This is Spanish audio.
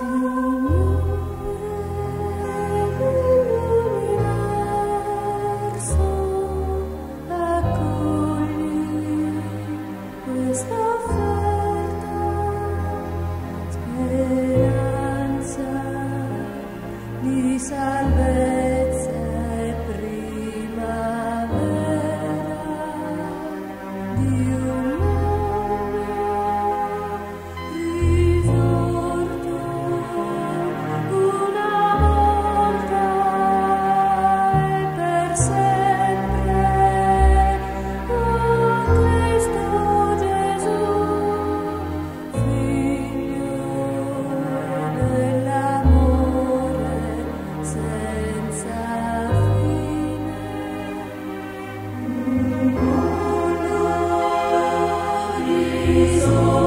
Siempre el universo acoge esta oferta esperanza de salve. Jesus.